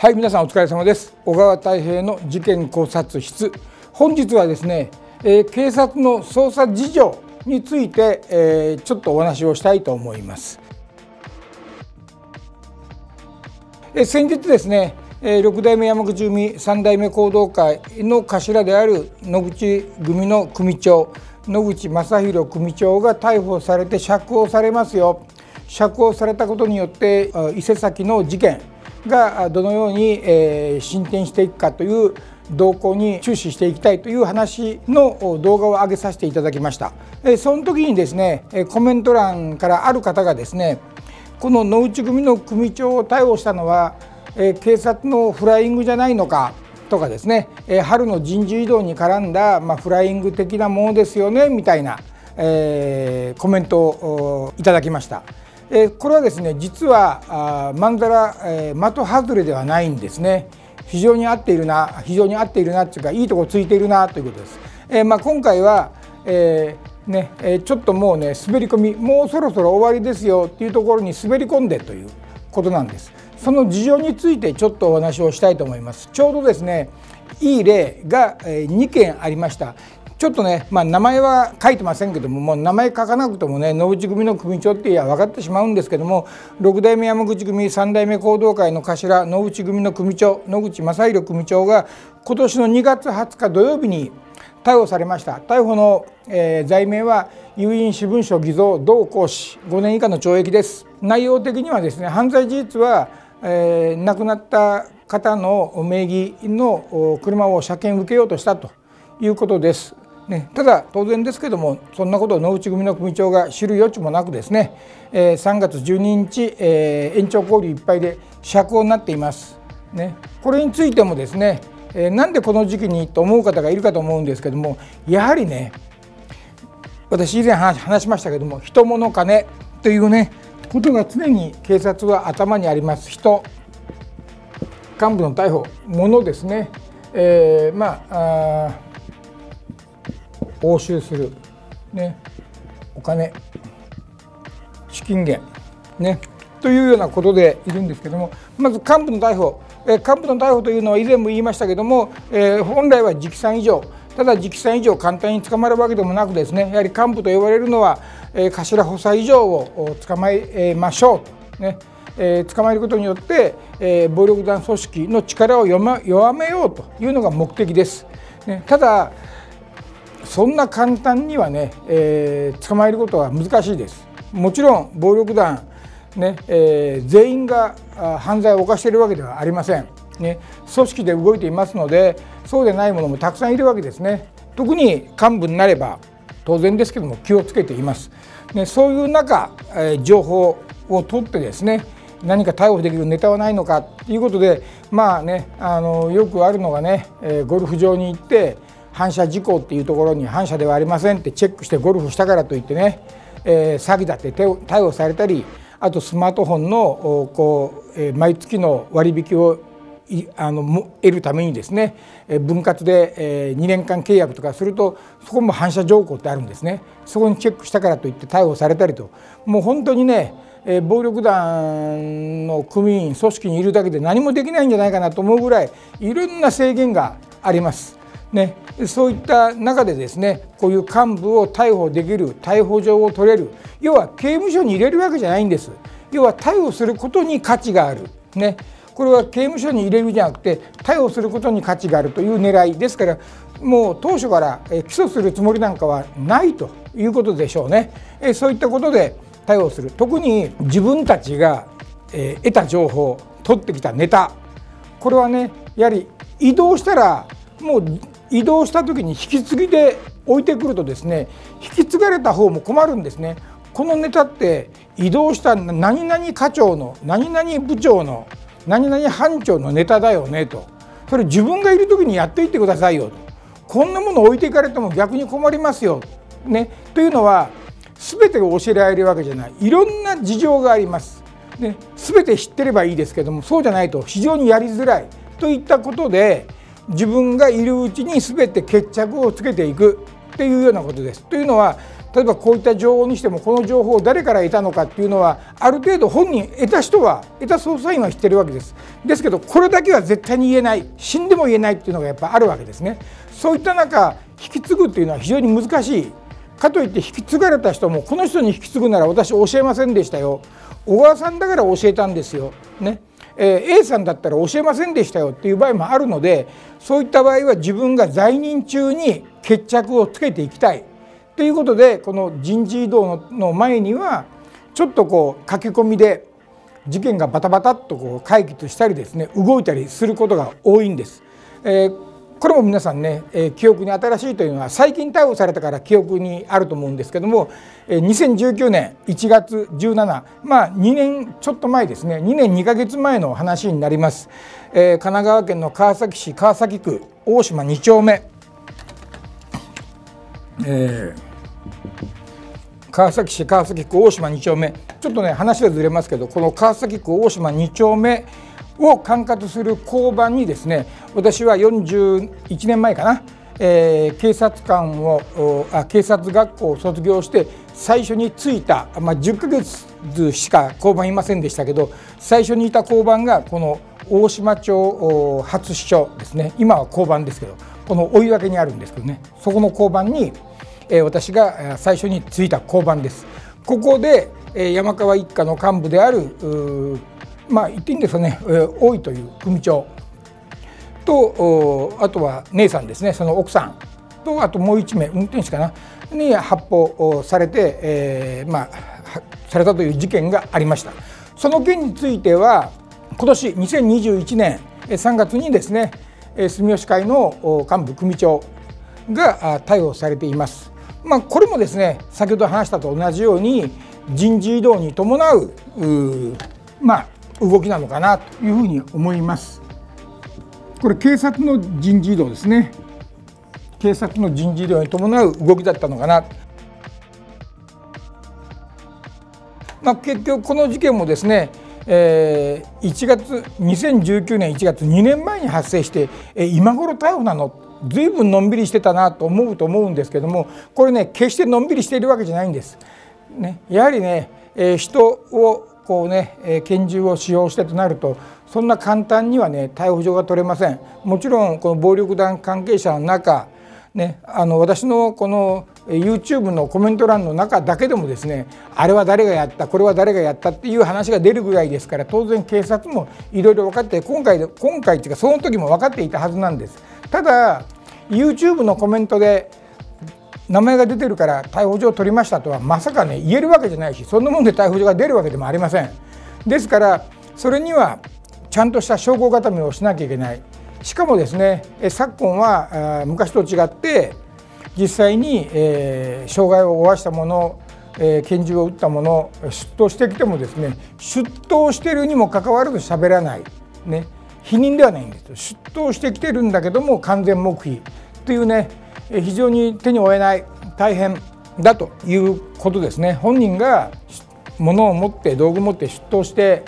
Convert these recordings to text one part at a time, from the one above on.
はい皆さんお疲れ様です。小川太平の事件考察室。本日はですね、えー、警察の捜査事情について、えー、ちょっとお話をしたいと思います、えー、先日ですね六代目山口組三代目行動会の頭である野口組の組長野口正弘組長が逮捕されて釈放されますよ。釈放されたことによって伊勢崎の事件がどのように進展していくかという動向に注視していきたいという話の動画を上げさせていただきましたその時にですねコメント欄からある方がですねこの野内組の組長を逮捕したのは警察のフライングじゃないのかとかですね春の人事異動に絡んだ、まフライング的なものですよねみたいな、えコメントをいただきました。えこれはですね実はまんざら、え的外れではないんですね非常に合っているな非常に合っているなっていうかいいとこついているなということです。えまあ、今回は、えー、ねえちょっともうね滑り込みもうそろそろ終わりですよっていうところに滑り込んでということなんです。その事情についてちょっとお話をしたいと思います。ちょうどですねいい例が2件ありました。ちょっとね、まあ、名前は書いてませんけどももう名前書かなくてもね野口組の組長っていや分かってしまうんですけども6代目山口組3代目行動会の頭野口組の組長野口正弘組長が今年の2月20日土曜日に逮捕されました。逮捕の、えー、罪名は有印私文書偽造同行使5年以下の懲役です。内容的にはですね犯罪事実は、えー、亡くなった方の名義の車を車検受けようとしたということです。ね、ただ当然ですけどもそんなことを野内組の組長が知る余地もなくですね、えー、3月12日、えー、延長交流いっぱいで釈放になっています。ね、これについてもですね、えー、なんでこの時期にと思う方がいるかと思うんですけどもやはりね私以前話しましたけども人物金というねことが常に警察は頭にあります人幹部の逮捕物ですね、えー、まあ押収する、ね、お金。資金源、ね、というようなことでいるんですけども。まず幹部の逮捕、え幹部の逮捕というのは以前も言いましたけども、えー、本来は直参以上。ただ直参以上簡単に捕まるわけでもなくですね。やはり幹部と呼ばれるのは、えー、頭補佐以上を捕まえましょう。とね。えー、捕まえることによって、えー、暴力団組織の力を弱めようというのが目的です。ね、ただそんな簡単にはね、えー、捕まえることは難しいです。もちろん暴力団、ねえー、全員が犯罪を犯しているわけではありません。ね、組織で動いていますのでそうでないものもたくさんいるわけですね。特に幹部になれば当然ですけども気をつけています。ね、そういう中、えー、情報を取ってですね何か逮捕できるネタはないのかということでまあねあのよくあるのがね、えー、ゴルフ場に行って反射事項っていうところに反射ではありませんってチェックしてゴルフしたからといってね、えー、詐欺だって逮捕されたりあとスマートフォンのこう、えー、毎月の割引をあの得るためにですね分割で2年間契約とかするとそこも反射条項ってあるんですねそこにチェックしたからといって逮捕されたりともう本当にね暴力団の組員組織にいるだけで何もできないんじゃないかなと思うぐらいいろんな制限があります。ね、そういった中でですねこういう幹部を逮捕できる逮捕状を取れる要は刑務所に入れるわけじゃないんです。要は逮捕することに価値がある、ね、これは刑務所に入れるじゃなくて逮捕することに価値があるという狙いですからもう当初から起訴するつもりなんかはないということでしょうね。そういったことで逮捕する。特に自分たちが得た情報取ってきたネタ。これはねやはり移動したらもう移動した時に引き継ぎで置いてくるとですね引き継がれた方も困るんですね。このネタって移動した何々課長の何々部長の何々班長のネタだよねと。それ自分がいる時にやっていってくださいよと。こんなもの置いていかれても逆に困りますよ、ね、というのは全てが教えられるわけじゃない。いろんな事情があります。ね、全て知ってればいいですけどもそうじゃないと非常にやりづらい。といったことで自分がいるうちに全て決着をつけていくっていうようなことです。というのは例えばこういった情報にしてもこの情報を誰から得たのかっていうのはある程度本人得た人は得た捜査員は知ってるわけです。ですけどこれだけは絶対に言えない死んでも言えないっていうのがやっぱあるわけですね。そういった中引き継ぐっていうのは非常に難しい。かといって引き継がれた人もこの人に引き継ぐなら私教えませんでしたよ。小川さんだから教えたんですよ。ね。え A さんだったら教えませんでしたよっていう場合もあるのでそういった場合は自分が在任中に決着をつけていきたいということでこの人事異動の前にはちょっとこう駆け込みで事件がバタバタっとこう解決したりですね動いたりすることが多いんです。えー、これも皆さんね、えー、記憶に新しいというのは最近逮捕されたから記憶にあると思うんですけども、えー、2019年1月17まあ2年ちょっと前ですね。2年2ヶ月前の話になります、えー、神奈川県の川崎市川崎区大島2丁目、えー川崎市川崎区大島2丁目。ちょっとね話がずれますけどこの川崎区大島2丁目を管轄する交番にですね私は41年前かな、えー、警察官をあ警察学校を卒業して最初に就いた、まあ、10ヶ月しか交番いませんでしたけど最初にいた交番がこの大島町初支所ですね今は交番ですけどこの追分けにあるんですけどねそこの交番にえ私が最初に着いた交番です。ここで山川一家の幹部であるまあ言っていいんですかね。大井という組長とあとは姉さんですね。その奥さん。とあともう1名運転手かな。に発砲されて、えー、まあされたという事件がありました。その件については今年2021年3月にですね住吉会の幹部組長が逮捕されています。まあ、これもですね先ほど話したと同じように人事異動に伴うまあ、動きなのかなというふうに思います。これ警察の人事異動ですね。警察の人事異動に伴う動きだったのかな。まあ、結局この事件もですね、えー、1月2019年1月2年前に発生して、えー、今頃逮捕なのずいぶんのんびりしてたなと思うと思うんですけどもこれね決してのんびりしているわけじゃないんです。ね、やはりね、えー、人をこうね、え、拳銃を使用してとなるとそんな簡単にはね逮捕状が取れません。もちろんこの暴力団関係者の中ね、あの私のこの YouTube のコメント欄の中だけでもですねあれは誰がやったこれは誰がやったっていう話が出るぐらいですから当然警察もいろいろ分かって今回今回っていうかその時も分かっていたはずなんです。ただ YouTube のコメントで名前が出てるから逮捕状を取りましたとはまさかね言えるわけじゃないしそんなもんで逮捕状が出るわけでもありません。ですからそれにはちゃんとした証拠固めをしなきゃいけない。しかもですね昨今は昔と違って実際に、え、障害を負わしたもの、え、拳銃を撃ったもの出頭してきてもですね出頭してるにもかかわらず喋らない、ね、否認ではないんです。出頭してきてるんだけども完全黙秘。というね非常に手に負えない大変だということですね。本人が物を持って道具を持って出頭して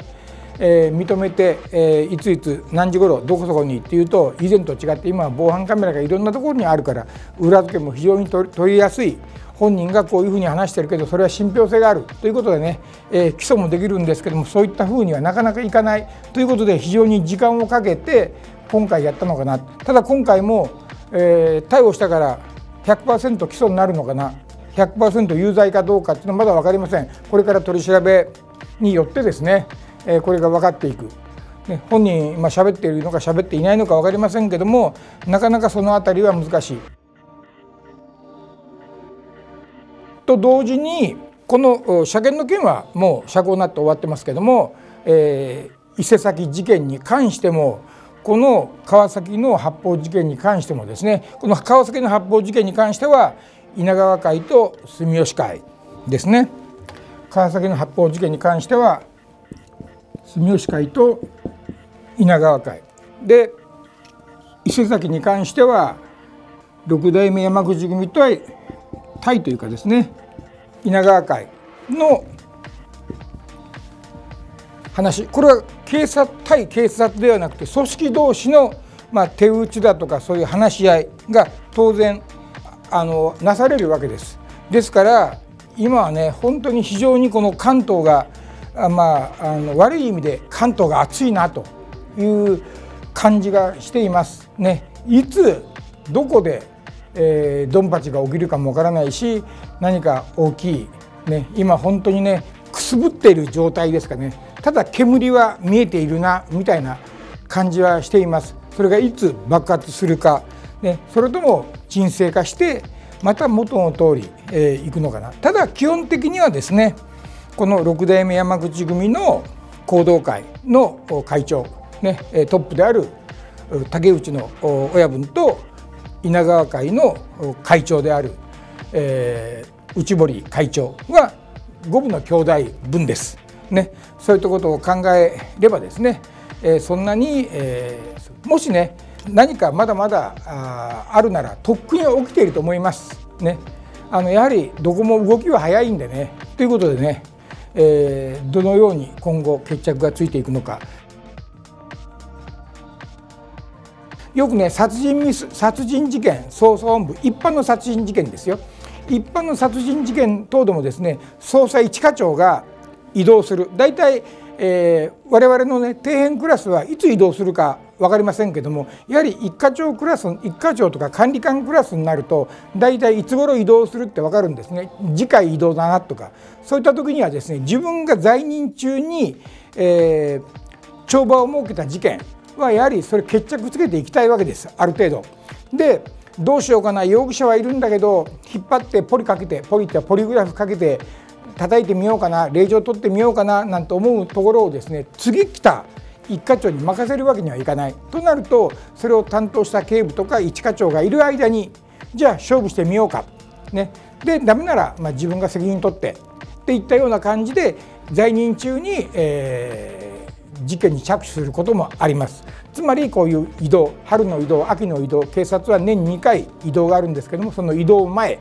えー、認めて、えー、いついつ何時頃どこそこにっていうと以前と違って今は防犯カメラがいろんなところにあるから裏付けも非常に取りやすい。本人がこういうふうに話してるけどそれは信憑性があるということでね、えー、起訴もできるんですけどもそういったふうにはなかなかいかないということで非常に時間をかけて今回やったのかな。ただ今回も、えー、逮捕したから100%起訴になるのかな100%有罪かどうかっていうのはまだ分かりませんこれから取り調べによってですねえこれが分かっていく。ね、本人、まあ、喋っているのか喋っていないのか分かりませんけどもなかなかその辺りは難しい。と同時にこの車検の件はもう釈放になって終わってますけども、えー、伊勢崎事件に関してもこの川崎の発砲事件に関してもですねこの川崎の発砲事件に関しては稲川会と住吉会ですね。川崎の発砲事件に関しては住吉会と稲川会。で伊勢崎に関しては六代目山口組と対というかですね稲川会の話。これは警察対警察ではなくて組織同士のまあ手打ちだとかそういう話し合いが当然あのなされるわけです。ですから今はね本当に非常にこの関東がまあ、あの悪い意味で関東が暑いなという感じがしていますね。いつどこで、えー、ドンパチが起きるかもわからないし何か大きい、ね、今本当にねくすぶっている状態ですかねただ煙は見えているなみたいな感じはしています。それがいつ爆発するか、ね、それとも沈静化してまた元の通り、えー、いくのかな。ただ基本的にはですねこの六代目山口組の行動会の会長、ね、トップである竹内の親分と稲川会の会長である、えー、内堀会長は五分の兄弟分です。ね、そういったことを考えればですね、えー、そんなに、えー、もしね何かまだまだああるならとっくに起きていると思います。ね、あのやはりどこも動きは早いんでねということでねえー、どのように今後決着がついていくのか。よくね殺人ミス殺人事件捜査本部一般の殺人事件ですよ。一般の殺人事件等でもですね捜査一課長が移動する。大体えー、我々のね底辺クラスはいつ移動するか分かりませんけどもやはり一課長クラス一課長とか管理官クラスになると大体いつ頃移動するって分かるんですね。次回移動だなとかそういった時にはですね自分が在任中に、えー、帳場を設けた事件はやはりそれ決着つけていきたいわけです。ある程度。でどうしようかな容疑者はいるんだけど引っ張ってポリかけてポリってポリグラフかけて叩いてみようかな令状取ってみようかななんて思うところをですね次来た一課長に任せるわけにはいかない。となるとそれを担当した警部とか一課長がいる間にじゃあ勝負してみようか、ね、でダメならま自分が責任取ってっていったような感じで在任中に、えー、事件に着手することもあります。つまりこういう移動春の移動秋の移動警察は年2回移動があるんですけどもその移動前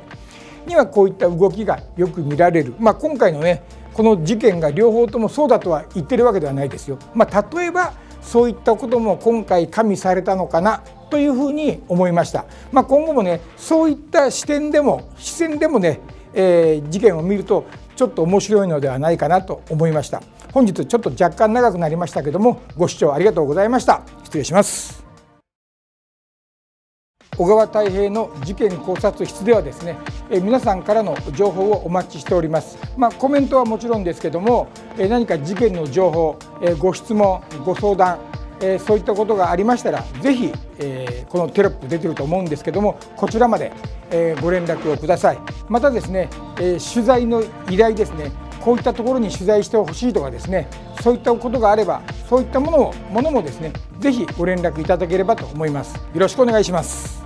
にはこういった動きがよく見られる、まあ、今回のねこの事件が両方ともそうだとは言ってるわけではないですよ。まあ、例えばそういったことも今回加味されたのかなというふうに思いました。まあ、今後もねそういった視点でも視線でもね、えー、事件を見るとちょっと面白いのではないかなと思いました。本日ちょっと若干長くなりましたけどもご視聴ありがとうございました。失礼します。小川太平の事件考察室ではですね、え皆さんからの情報をお待ちしております。まあ、コメントはもちろんですけども、え何か事件の情報、えご質問、ご相談、えそういったことがありましたら、ぜひ、えこのテロップ出てると思うんですけども、こちらまで、えご連絡をください。またですね、え取材の依頼ですね、こういったところに取材してほしいとかですね、そういったことがあれば、そういったものをものもですね、ぜひご連絡いただければと思います。よろしくお願いします。